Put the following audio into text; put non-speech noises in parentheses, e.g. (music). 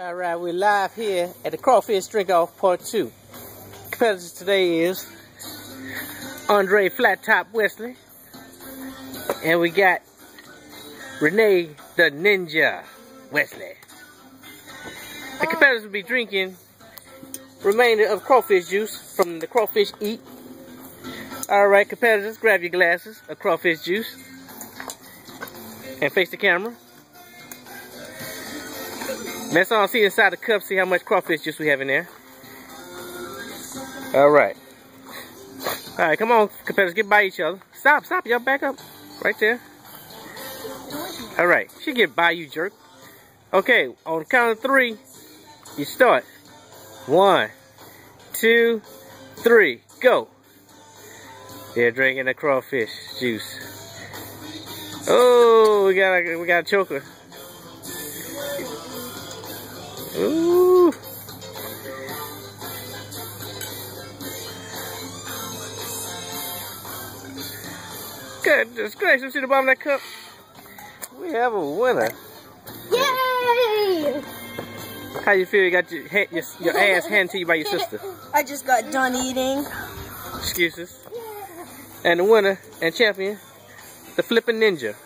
All right, we're live here at the Crawfish Drink Off Part 2. Competitors today is Andre Flat Top Wesley. And we got Renae the Ninja Wesley. The oh. competitors will be drinking remainder of crawfish juice from the Crawfish Eat. All right, competitors, grab your glasses of crawfish juice and face the camera. Let's all see inside the cup, see how much crawfish juice we have in there. All right. All right, come on, competitors, get by each other. Stop, stop, y'all back up. Right there. All right, she get by you, jerk. Okay, on count of three, you start. One, two, three, go. They're drinking the crawfish juice. Oh, we got a, we got a choker. Ooh. Goodness gracious, see the bottom of that cup? We have a winner. Yay! How you feel? You got your, your, your (laughs) ass handed to you by your sister. I just got done eating. Excuses. And the winner and champion, the flipping ninja.